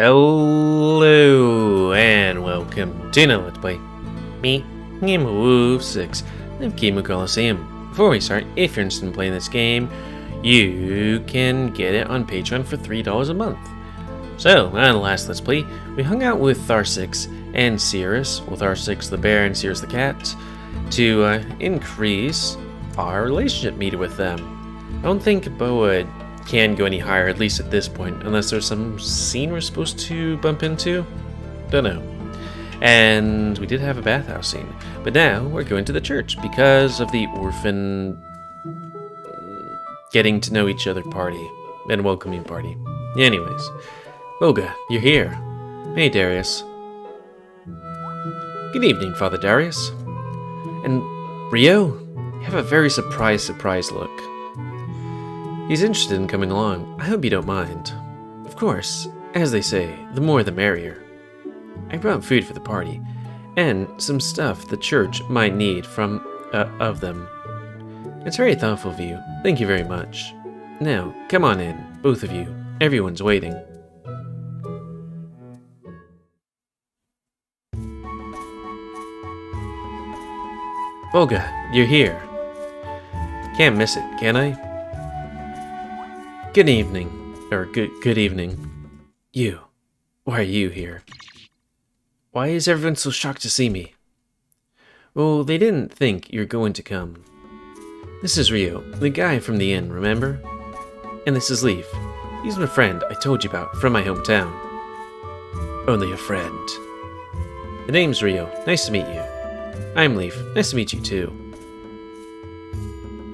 Hello and welcome to another Let's Play. Me, GamerWolfSix of Kemo Coliseum. Before we start, if you're interested in playing this game, you can get it on Patreon for $3 a month. So, on the last Let's Play, we hung out with R6 and Cirrus, with R6 the bear and Cirrus the cat, to uh, increase our relationship meter with them. I don't think Boa can go any higher, at least at this point, unless there's some scene we're supposed to bump into. Don't know. And we did have a bathhouse scene, but now we're going to the church because of the orphan mm, getting to know each other party and welcoming party. Anyways, Olga, you're here. Hey, Darius. Good evening, Father Darius. And Rio, you have a very surprised, surprised look. He's interested in coming along. I hope you don't mind. Of course, as they say, the more the merrier. I brought food for the party, and some stuff the church might need from uh, of them. It's very thoughtful of you. Thank you very much. Now, come on in, both of you. Everyone's waiting. Volga, you're here. Can't miss it, can I? Good evening. Or good good evening. You. Why are you here? Why is everyone so shocked to see me? Well, they didn't think you're going to come. This is Rio, the guy from the inn, remember? And this is Leaf. He's my friend I told you about from my hometown. Only a friend. The name's Rio. Nice to meet you. I'm Leaf. Nice to meet you too.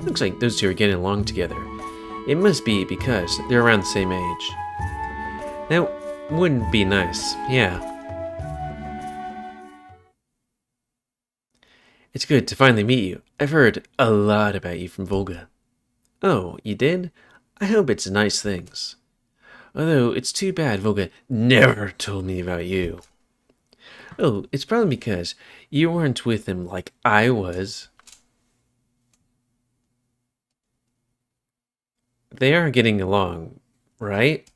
Looks like those two are getting along together. It must be because they're around the same age. That wouldn't be nice, yeah. It's good to finally meet you. I've heard a lot about you from Volga. Oh, you did? I hope it's nice things. Although, it's too bad Volga never told me about you. Oh, it's probably because you weren't with him like I was. They are getting along, right?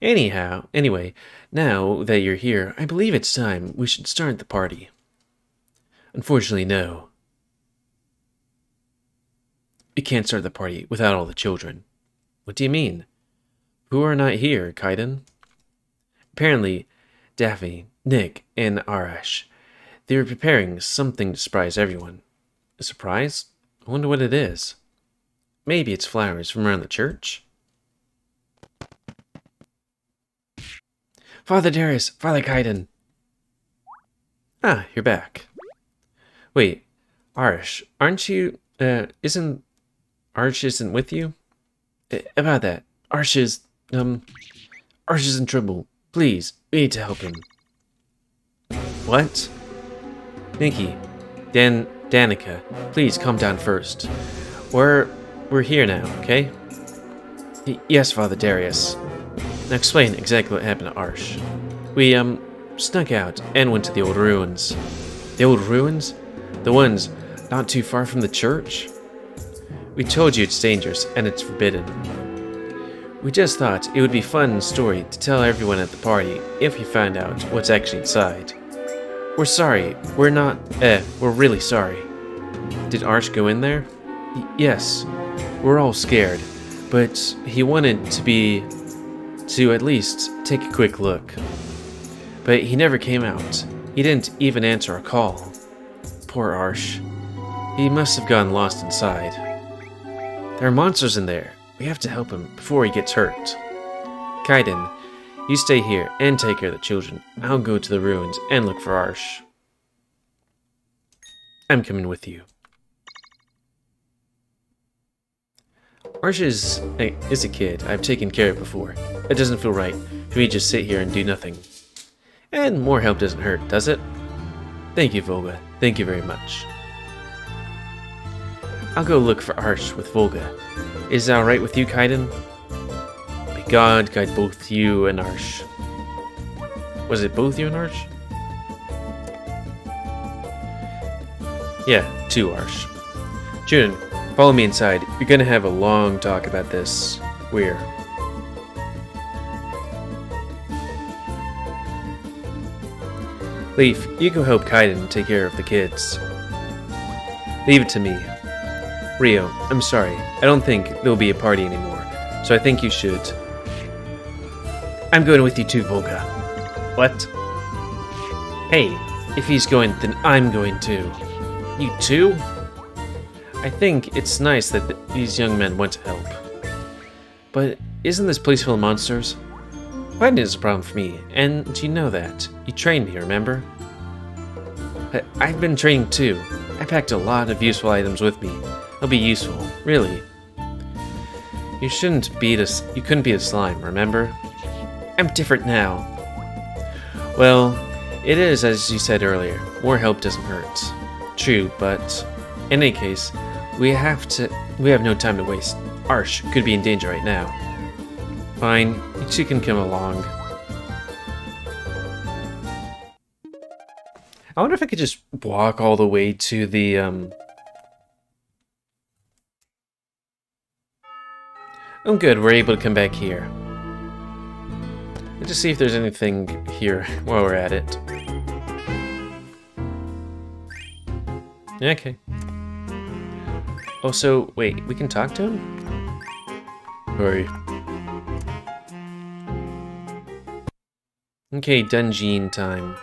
Anyhow, anyway, now that you're here, I believe it's time we should start the party. Unfortunately, no. We can't start the party without all the children. What do you mean? Who are not here, Kaiden? Apparently, Daffy, Nick, and Arash. They were preparing something to surprise everyone. A surprise? I wonder what it is. Maybe it's flowers from around the church? Father Darius, Father Kaiden. Ah, you're back. Wait, Arsh, aren't you, uh, isn't, Arsh isn't with you? Uh, about that, Arsh is, um, Arsh is in trouble. Please, we need to help him. What? Nikki, Dan, Danica, please calm down first. We're, we're here now, okay? Y yes, Father Darius. Now explain exactly what happened to Arsh. We, um, snuck out and went to the old ruins. The old ruins? The ones not too far from the church? We told you it's dangerous and it's forbidden. We just thought it would be fun story to tell everyone at the party if we find out what's actually inside. We're sorry. We're not, eh, we're really sorry. Did Arsh go in there? Y yes. We're all scared, but he wanted to be, to at least take a quick look. But he never came out. He didn't even answer a call. Poor Arsh. He must have gotten lost inside. There are monsters in there. We have to help him before he gets hurt. Kaiden, you stay here and take care of the children. I'll go to the ruins and look for Arsh. I'm coming with you. Arsh is a, is a kid I've taken care of before. It doesn't feel right for me to just sit here and do nothing. And more help doesn't hurt, does it? Thank you, Volga. Thank you very much. I'll go look for Arsh with Volga. Is that alright with you, Kaiden? May God guide both you and Arsh. Was it both you and Arsh? Yeah, two Arsh. June, Follow me inside. We're gonna have a long talk about this. We're. Leaf, you go help Kaiden take care of the kids. Leave it to me. Rio, I'm sorry. I don't think there'll be a party anymore, so I think you should. I'm going with you too, Volga. What? Hey, if he's going, then I'm going too. You too? I think it's nice that th these young men went to help. But isn't this place full of monsters? Fighting is a problem for me, and you know that. You trained me, remember? I I've been trained too. I packed a lot of useful items with me. They'll be useful, really. You shouldn't beat us. You couldn't be a slime, remember? I'm different now. Well, it is as you said earlier. More help doesn't hurt. True, but in any case, we have to. We have no time to waste. Arsh could be in danger right now. Fine, you two can come along. I wonder if I could just walk all the way to the, um... Oh good, we're able to come back here. Let's just see if there's anything here while we're at it. Okay. Oh, so, wait, we can talk to him? Hurry. Okay, dungeon time.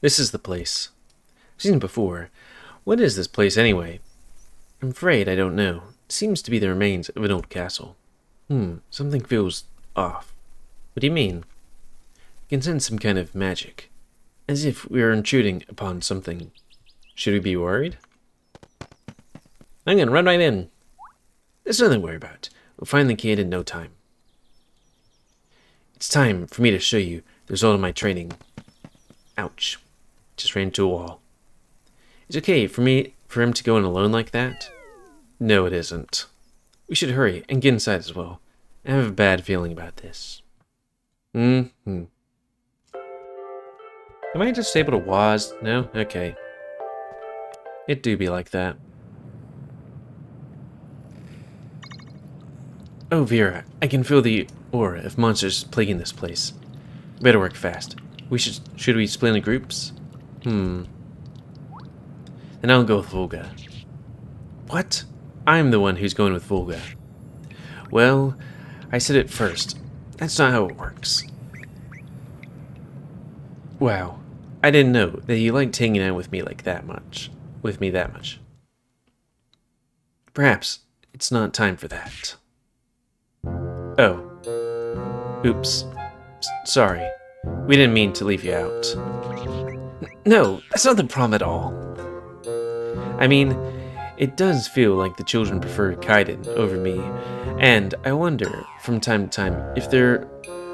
This is the place. I've seen it before. What is this place anyway? I'm afraid I don't know. It seems to be the remains of an old castle. Hmm, something feels off. What do you mean? I can sense some kind of magic. As if we are intruding upon something. Should we be worried? I'm gonna run right in. There's nothing to worry about. We'll find the kid in no time. It's time for me to show you the result of my training. Ouch. Just ran into a wall. It's okay for me for him to go in alone like that? No, it isn't. We should hurry and get inside as well. I have a bad feeling about this. Mm-hmm. Am I just able to waz? No? Okay. It do be like that. Oh, Vera, I can feel the aura of monsters plaguing this place. Better work fast. We should should we split into groups? Hmm. Then I'll go with Volga. What? I'm the one who's going with Volga. Well, I said it first. That's not how it works. Wow. I didn't know that you liked hanging out with me like that much. With me that much. Perhaps it's not time for that. Oh. Oops. S sorry. We didn't mean to leave you out. No, that's not the problem at all. I mean, it does feel like the children prefer Kaiden over me, and I wonder, from time to time, if they're...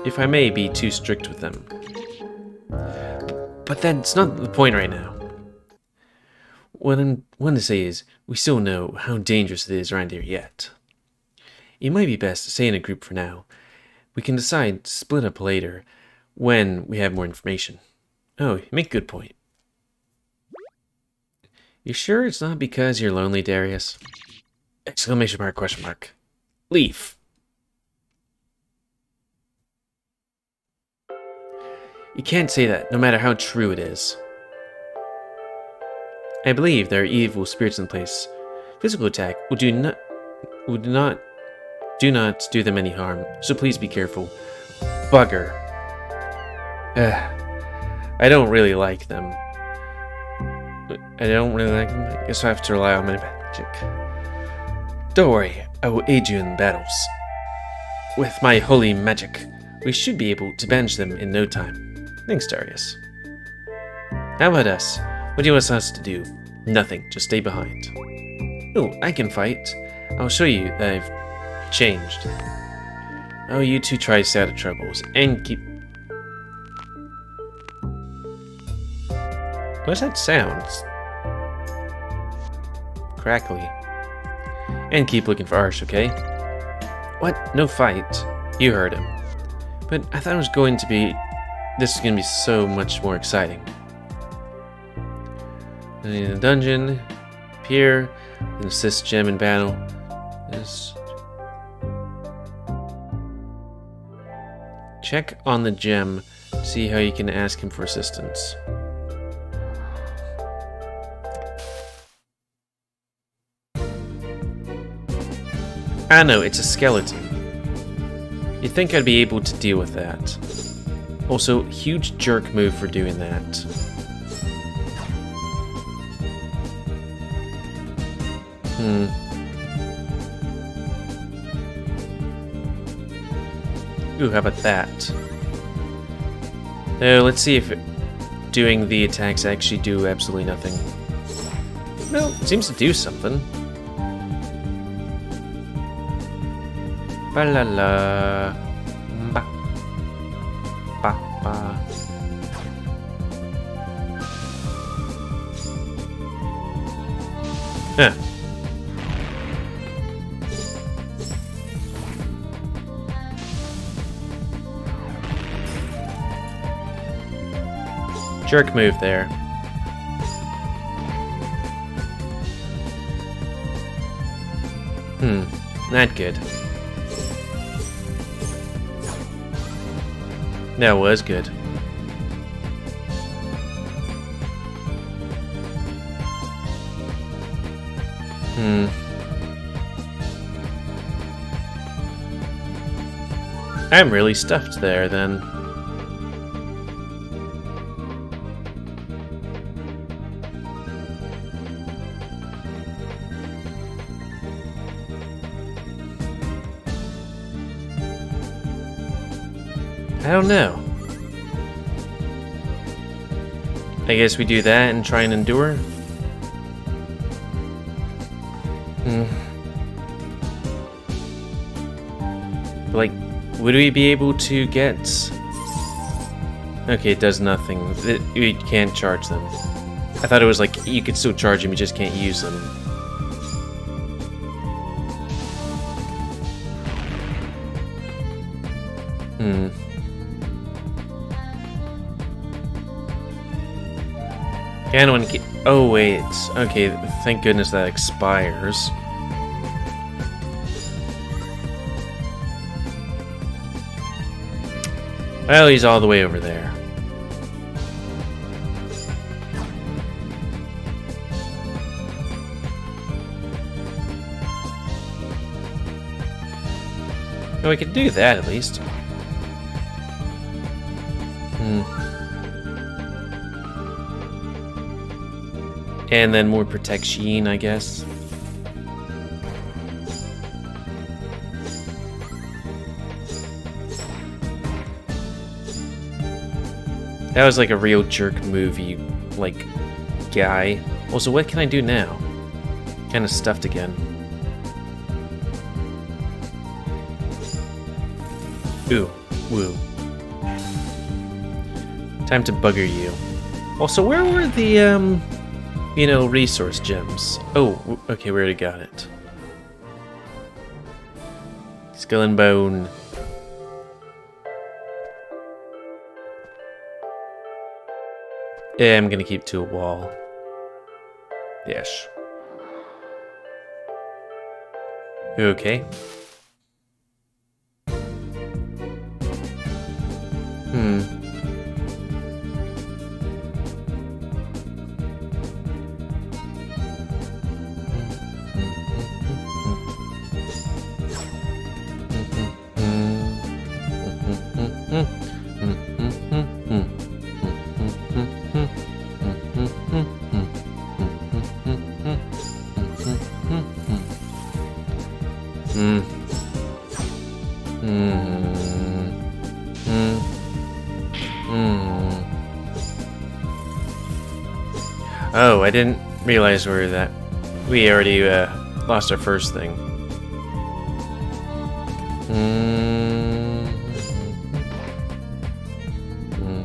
if I may be too strict with them. But that's not the point right now. What I'm want to say is, we still know how dangerous it is around here yet. It might be best to stay in a group for now. We can decide to split up later, when we have more information. Oh, you make a good point. You sure it's not because you're lonely, Darius? Exclamation mark, question mark. Leaf. You can't say that, no matter how true it is. I believe there are evil spirits in place. Physical attack will do not would not do not do them any harm, so please be careful. Bugger. I don't really like them. I don't really like them. I guess I have to rely on my magic. Don't worry, I will aid you in battles. With my holy magic, we should be able to banish them in no time. Thanks, Darius. How about us? What do you want us to do? Nothing, just stay behind. Oh, I can fight. I'll show you that I've changed. Oh, you two try to stay out of troubles and keep What's that sound? Crackly. And keep looking for Arsh, okay? What? No fight. You heard him. But I thought it was going to be... This is going to be so much more exciting. In the dungeon, appear, an assist gem in battle. Is check on the gem, see how you can ask him for assistance. Ah no, it's a skeleton. You'd think I'd be able to deal with that. Also, huge jerk move for doing that. Hmm. Ooh, how about that? Now, let's see if doing the attacks actually do absolutely nothing. Well, it seems to do something. Ba la. Jerk move there. Hmm, not good. It was good. Hmm. I'm really stuffed there, then. Know. I guess we do that and try and endure? Hmm. Like, would we be able to get... Okay, it does nothing. It, we can't charge them. I thought it was like, you could still charge them, you just can't use them. And when oh wait, okay, thank goodness that expires. Well, he's all the way over there. Oh, we could do that at least. Hmm. And then more protection, I guess. That was like a real jerk movie, like, guy. Also, what can I do now? Kind of stuffed again. Ooh, woo. Time to bugger you. Also, where were the, um, you know, resource gems? Oh, okay, we already got it. Skull and bone. Yeah, I'm gonna keep to a wall. Yes. Okay? Oh, I didn't realize we were that. We already uh, lost our first thing. Hmm. Hmm.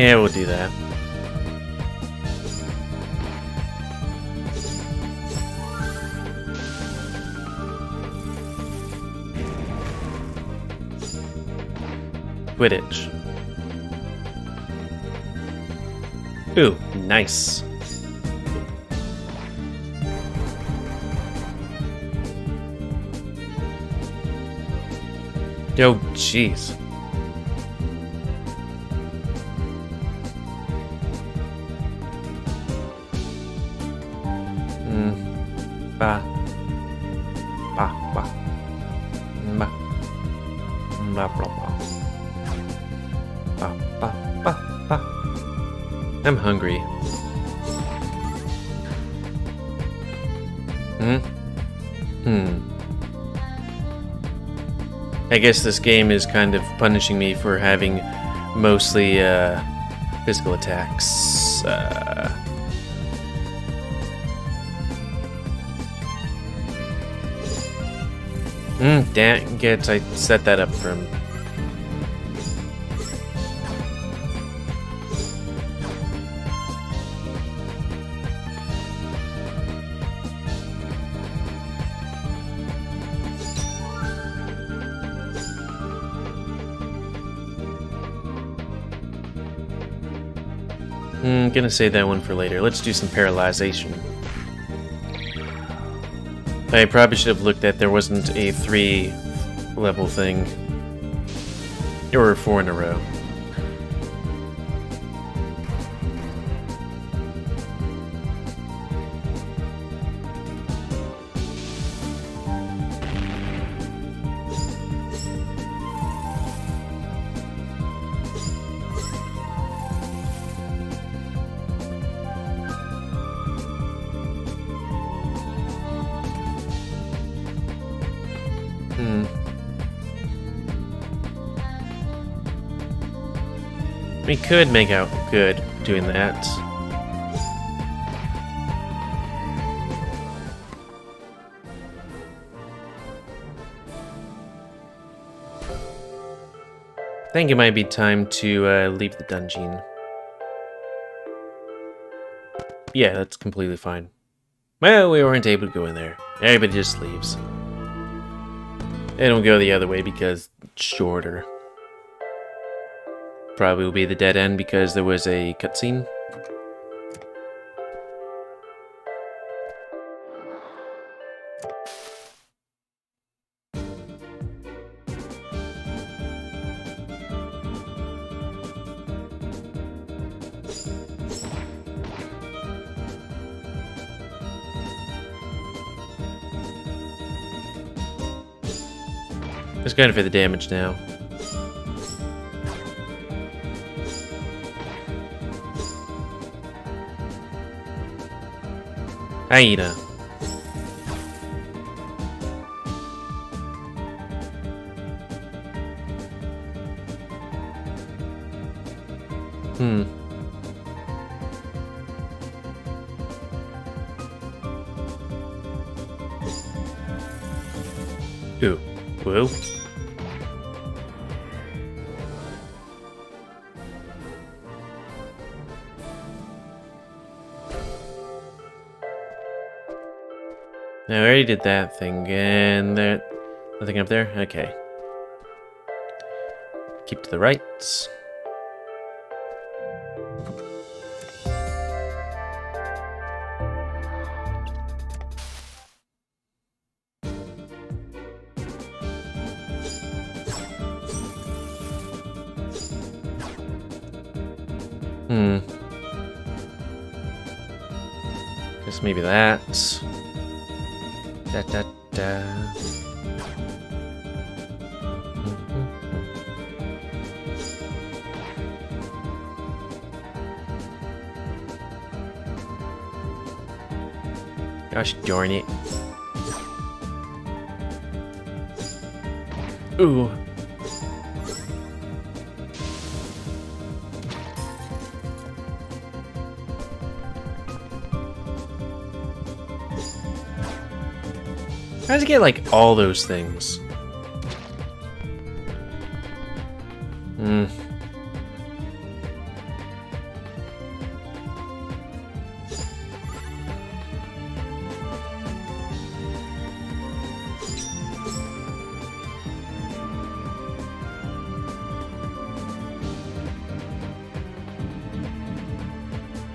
Yeah, we'll do that. Quidditch. Ooh, nice. Yo, jeez. Ba, blah, blah. Ba, ba, ba, ba. I'm hungry. Hmm? Hmm. I guess this game is kind of punishing me for having mostly uh, physical attacks. Uh, mm, damn, get I set that up for gonna save that one for later. Let's do some paralyzation. I probably should have looked at there wasn't a three level thing. Or four in a row. We could make out good doing that. I think it might be time to uh, leave the dungeon. Yeah, that's completely fine. Well, we weren't able to go in there. Everybody just leaves. They don't go the other way because it's shorter. Probably will be the dead end because there was a cutscene. Just going for the damage now. Hyena. Hmm. Did that thing, and there... Nothing up there? Okay. Keep to the right. Hmm. Guess maybe that. Da da da. Gosh darn it. Ooh. to get like all those things. Hmm.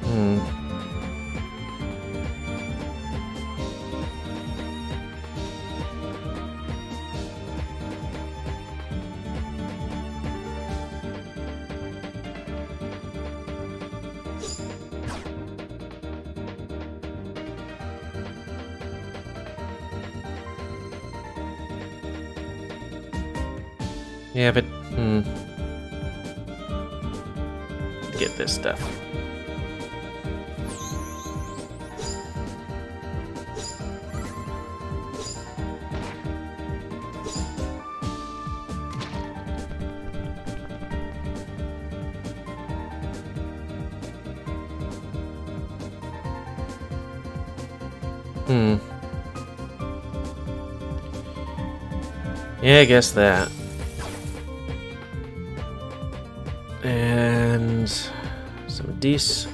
Hmm. Yeah, but... Hmm. Get this stuff. Hmm. Yeah, I guess that. Dice.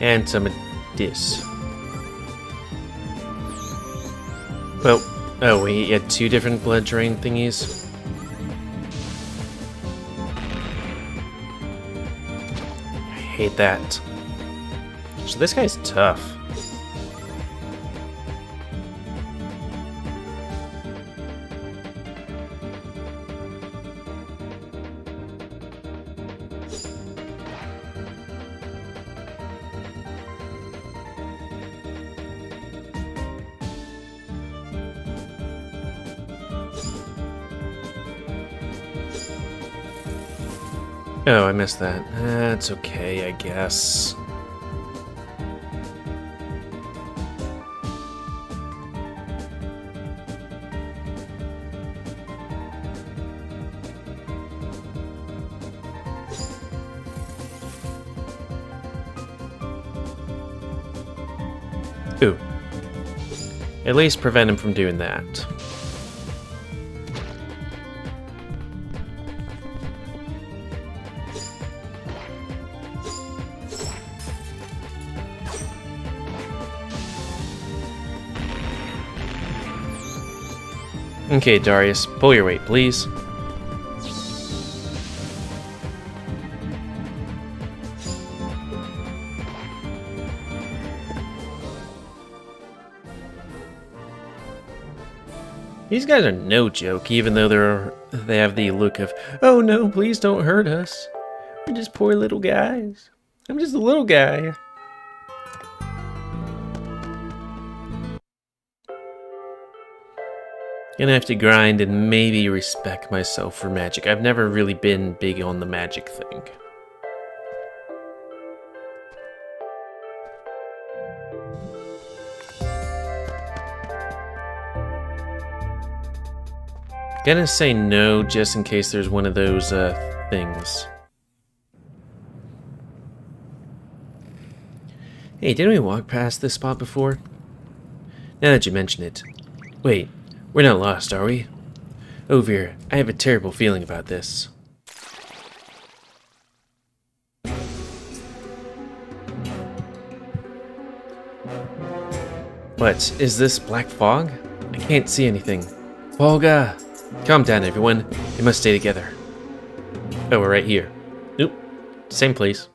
And some of this. Well, oh, we had two different blood drain thingies. I hate that. So this guy's tough. Missed that. That's okay, I guess. Ooh. At least prevent him from doing that. Okay, Darius, pull your weight, please. These guys are no joke, even though they're they have the look of, oh no, please don't hurt us. We're just poor little guys. I'm just a little guy. Gonna have to grind and maybe respect myself for magic. I've never really been big on the magic thing. Gonna say no just in case there's one of those uh, things. Hey, didn't we walk past this spot before? Now that you mention it. Wait, we're not lost, are we? Ovier, I have a terrible feeling about this. What, is this black fog? I can't see anything. Volga! Calm down, everyone. We must stay together. Oh, we're right here. Nope. Same place.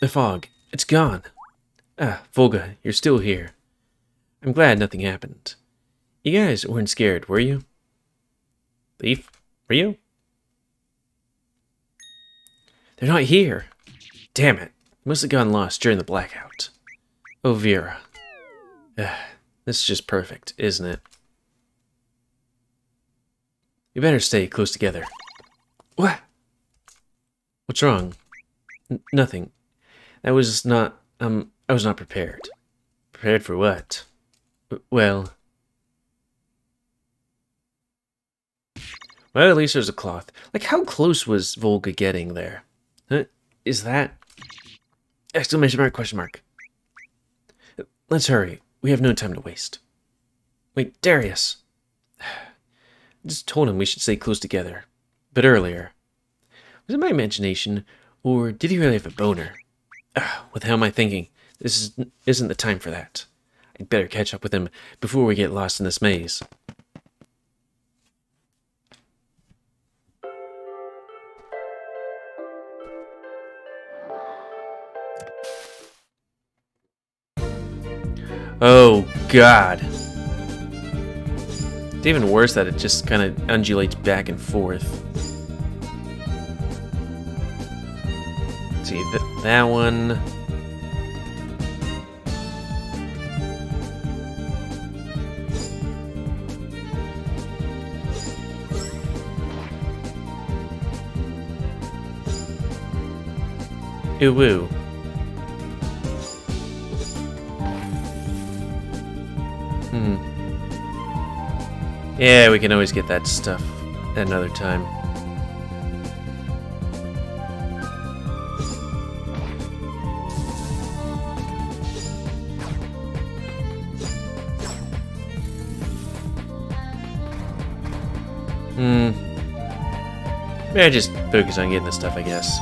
The fog. It's gone. Ah, Volga, you're still here. I'm glad nothing happened. You guys weren't scared, were you? Leaf, were you? They're not here. Damn it. Must have gotten lost during the blackout. Oh, Vera. Ugh, this is just perfect, isn't it? You better stay close together. What? What's wrong? N nothing. That was not, um, I was not prepared. Prepared for what? Well... Well, at least there's a cloth. Like, how close was Volga getting there? Huh? Is that... Exclamation mark, question mark. Let's hurry. We have no time to waste. Wait, Darius. I just told him we should stay close together. But earlier. Was it my imagination, or did he really have a boner? Ugh, what the hell am I thinking? This is, isn't the time for that. I'd better catch up with him before we get lost in this maze. Oh, God. It's even worse that it just kind of undulates back and forth. see, th that one... Woo. Hmm. Yeah, we can always get that stuff another time. Hmm. Yeah, just focus on getting the stuff, I guess.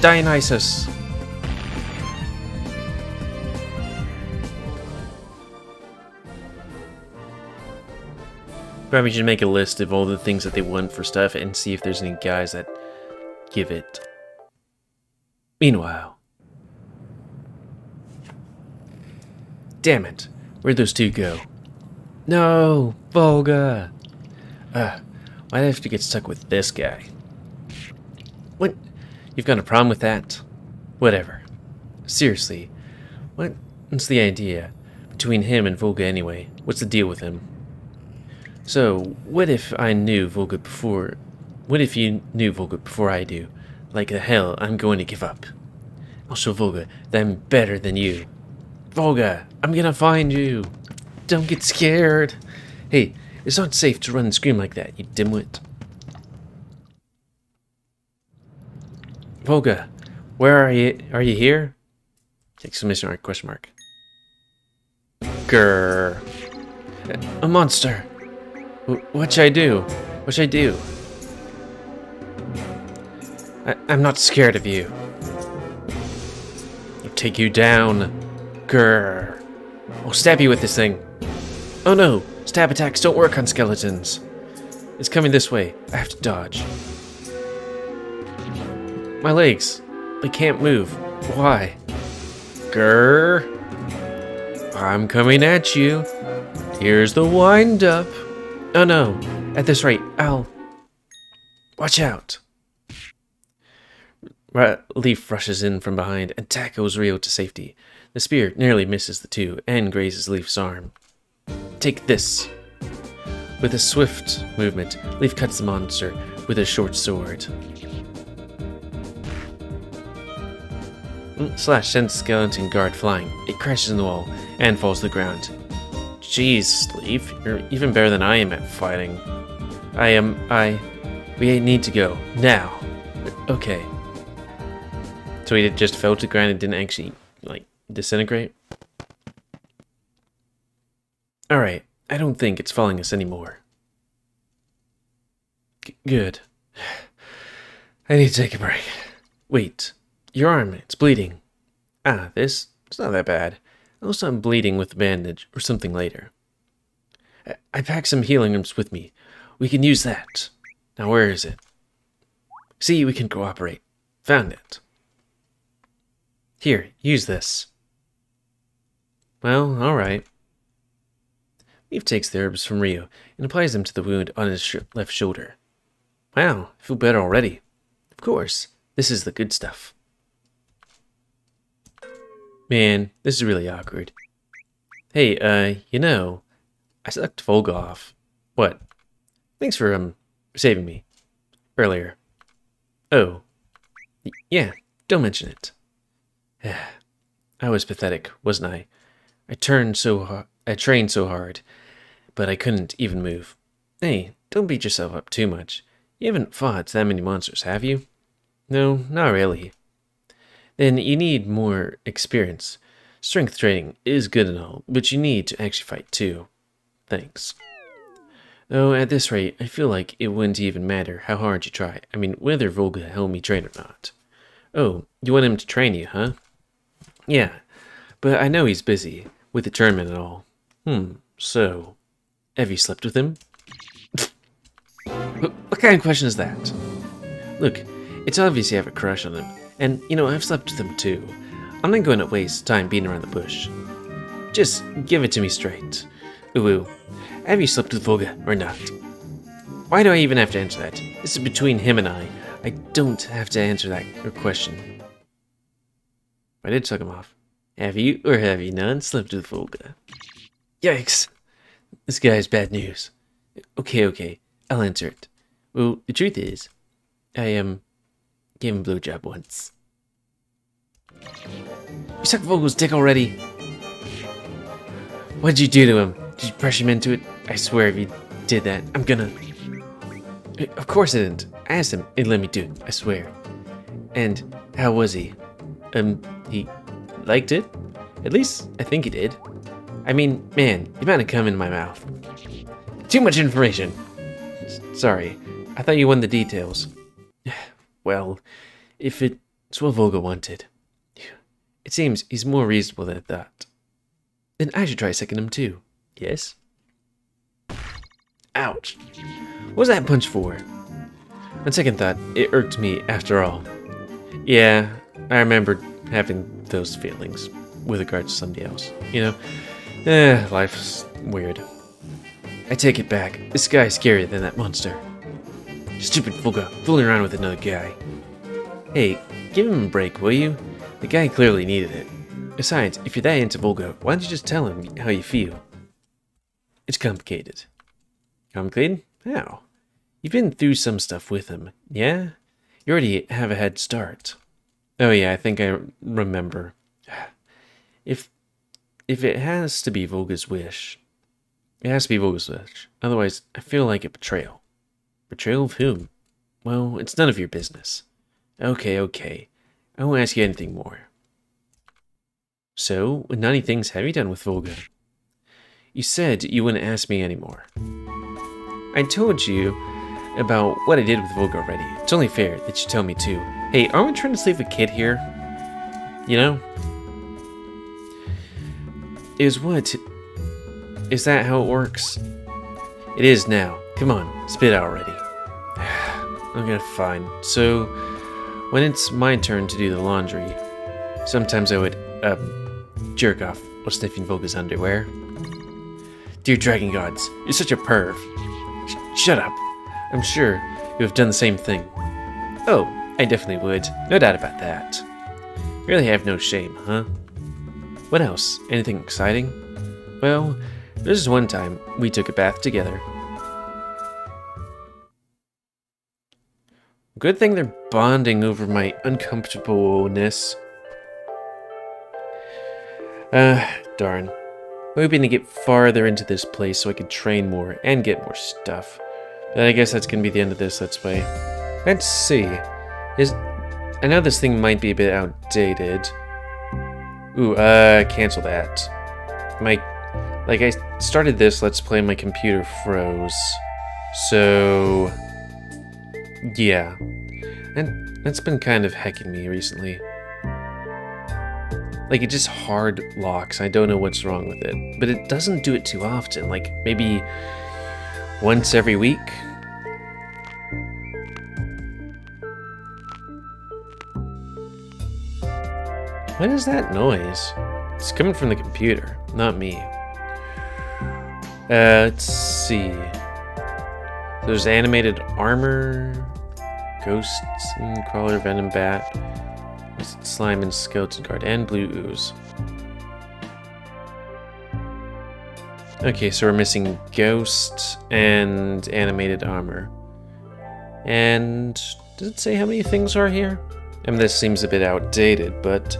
Dionysus. Probably should make a list of all the things that they want for stuff and see if there's any guys that give it. Meanwhile. Damn it. Where'd those two go? No! Volga! Uh, why'd I have to get stuck with this guy? What? You've got a problem with that? Whatever. Seriously, what's the idea? Between him and Volga anyway, what's the deal with him? So, what if I knew Volga before... What if you knew Volga before I do? Like the hell, I'm going to give up. I'll show Volga that I'm better than you. Volga, I'm gonna find you. Don't get scared. Hey, it's not safe to run and scream like that, you dimwit. Volga, where are you? Are you here? Exclamation mark, question mark. Grr. A monster. What should I do? What should I do? I I'm not scared of you. I'll take you down. Grr. I'll stab you with this thing. Oh no! Stab attacks don't work on skeletons. It's coming this way. I have to dodge. My legs. They can't move. Why? Grr. I'm coming at you. Here's the wind up. Oh no. At this rate, I'll... Watch out. Leaf rushes in from behind and tackles Rio to safety. The spear nearly misses the two and grazes Leaf's arm. Take this. With a swift movement, Leaf cuts the monster with a short sword. Slash sends skeleton guard flying. It crashes in the wall and falls to the ground. Jeez, Leaf, you're even better than I am at fighting. I am. I. We need to go. Now. Okay. So he just fell to the ground and didn't actually, like, disintegrate? Alright, I don't think it's following us anymore. G good. I need to take a break. Wait, your arm, it's bleeding. Ah, this? It's not that bad. I'll stop bleeding with the bandage or something later. I, I packed some healing herbs with me. We can use that. Now where is it? See, we can cooperate. Found it. Here, use this. Well, alright. Leaf takes the herbs from Rio and applies them to the wound on his sh left shoulder. Wow, I feel better already. Of course, this is the good stuff. Man, this is really awkward. Hey, uh, you know, I sucked Volga off. What? Thanks for, um, saving me. Earlier. Oh. Y yeah, don't mention it. I was pathetic, wasn't I? I turned so hard, I trained so hard, but I couldn't even move. Hey, don't beat yourself up too much. You haven't fought that many monsters, have you? No, not really then you need more experience. Strength training is good and all, but you need to actually fight too. Thanks. Though at this rate, I feel like it wouldn't even matter how hard you try. I mean, whether Volga helped me train or not. Oh, you want him to train you, huh? Yeah, but I know he's busy, with the tournament and all. Hmm, so, have you slept with him? what kind of question is that? Look, it's obvious you have a crush on him, and, you know, I've slept with them too. I'm not going to waste time beating around the bush. Just give it to me straight. Uwu, have you slept with Volga or not? Why do I even have to answer that? This is between him and I. I don't have to answer that question. I did suck him off. Have you or have you not slept with Volga? Yikes. This guy's bad news. Okay, okay. I'll answer it. Well, the truth is, I, um, gave him a blowjob once. You sucked Volga's dick already? What'd you do to him? Did you press him into it? I swear if you did that, I'm gonna... Of course I didn't. I asked him, and let me do it, I swear. And how was he? Um, he liked it? At least, I think he did. I mean, man, you might have come in my mouth. Too much information. S sorry, I thought you wanted the details. well, if it's what Volga wanted. It seems he's more reasonable than that. Then I should try second him too. Yes? Ouch. What was that punch for? On second thought, it irked me after all. Yeah, I remembered having those feelings with regard to somebody else. You know? Eh, life's weird. I take it back. This guy's scarier than that monster. Stupid Volga, fooling around with another guy. Hey, give him a break, will you? The guy clearly needed it. Besides, if you're that into Volga, why don't you just tell him how you feel? It's complicated. Complicated? How? You've been through some stuff with him, yeah? You already have a head start. Oh yeah, I think I remember. If if it has to be Volga's wish, it has to be Volga's wish. Otherwise, I feel like a betrayal. Betrayal of whom? Well, it's none of your business. Okay, okay. I won't ask you anything more. So, what naughty things have you done with Volga? You said you wouldn't ask me anymore. I told you about what I did with Volga already. It's only fair that you tell me too. Hey, aren't we trying to save a kid here? You know? Is what? Is that how it works? It is now. Come on, spit already. Okay, fine. So, when it's my turn to do the laundry, sometimes I would, uh, jerk off while sniffing Volga's underwear. Dear Dragon Gods, you're such a perv. Sh shut up. I'm sure you have done the same thing. Oh, I definitely would. No doubt about that. Really have no shame, huh? What else? Anything exciting? Well, this is one time we took a bath together. Good thing they're bonding over my uncomfortableness. Uh, darn. Hoping to get farther into this place so I could train more and get more stuff. But I guess that's gonna be the end of this Let's Play. Let's see. Is I know this thing might be a bit outdated. Ooh, uh, cancel that. My, like, I started this Let's Play, my computer froze. So, yeah. And that's been kind of hecking me recently. Like, it just hard locks. I don't know what's wrong with it. But it doesn't do it too often. Like, maybe once every week? What is that noise? It's coming from the computer, not me. Uh, let's see. There's animated armor, ghosts, and crawler, venom bat, slime and skeleton guard, and blue ooze. Okay, so we're missing ghost and animated armor. And does it say how many things are here? I mean, this seems a bit outdated, but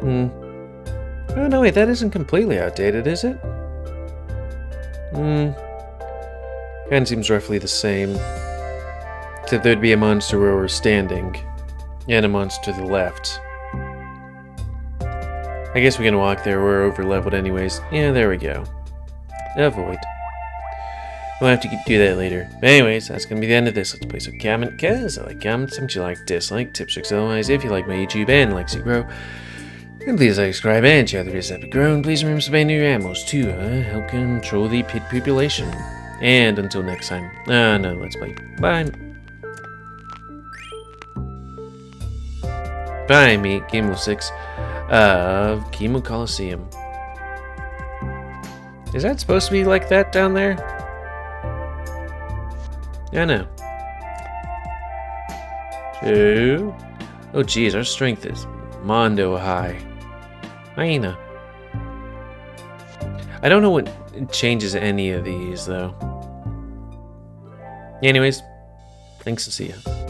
Hmm. Oh, no, wait, that isn't completely outdated, is it? Hmm. Kind seems roughly the same. Except there'd be a monster where we're standing, and a monster to the left. I guess we can walk there, we're over leveled anyways. Yeah, there we go. Avoid. We'll have to do that later. But anyways, that's gonna be the end of this Let's Play. So comment, cause I like comments, if you like, dislike, tips, tricks, otherwise, if you like my YouTube and like to grow, and please like, subscribe and share the videos that have grown. Please remember to buy new ammos to uh, help control the pit population. And until next time, uh, no, let's play. Bye. Bye, me, GamerWolfSix of Kemo Coliseum. Is that supposed to be like that down there? I know. Two. Oh, geez, our strength is mondo high. Hyena. I don't know what changes any of these, though. Anyways, thanks and see ya.